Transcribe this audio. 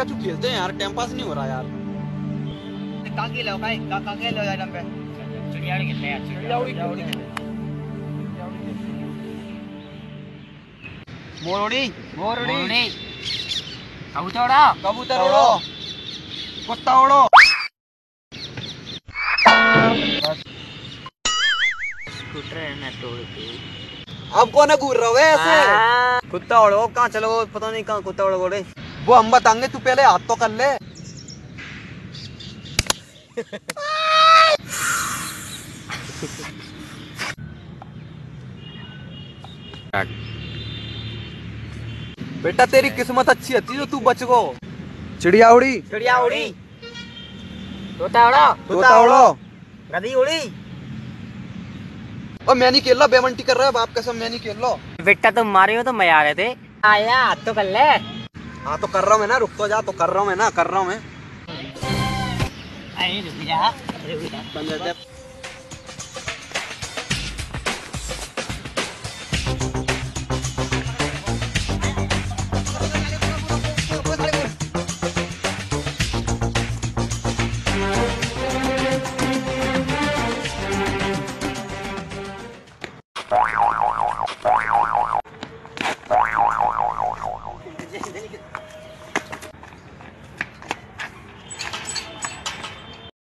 कचू खेलते हैं। यार टाइम पास नहीं हो रहा यार। कहाँ खेलो भाई कहाँ खेलो यार हम पे। चिड़िया खेलते हैं चिड़िया उड़ी चिड़िया उड़ी मोर उड़ी मोर उड़ी कबूतर उड़ा कबूतर उड़ो। कुत्ता उड़ो। स्कूटर है ना तोड़ के अब कौन घूर रहा है ऐसे कुत्ता उड़ो कहाँ चलो पता नहीं कहाँ कुत्ता उड़ो उड़े वो हम बताएँगे तू पहले हाथ तो कर ले। बेटा तेरी किस्मत अच्छी थी जो तू बच गो। चिड़िया उड़ी चिड़िया उड़ी तोता उड़ो तोता उड़ो गधी उड़ी और मैं नहीं खेल रहा बेमंटी कर रहा है बाप कसम मैं नहीं खेल रहा। बेटा तुम मारे हो तो मैं आ रहे थे। आया तो कर ले। हाँ तो कर रहा हूँ मैं ना रुक तो जा तो कर रहा हूँ मैं ना कर रहा हूँ मैं।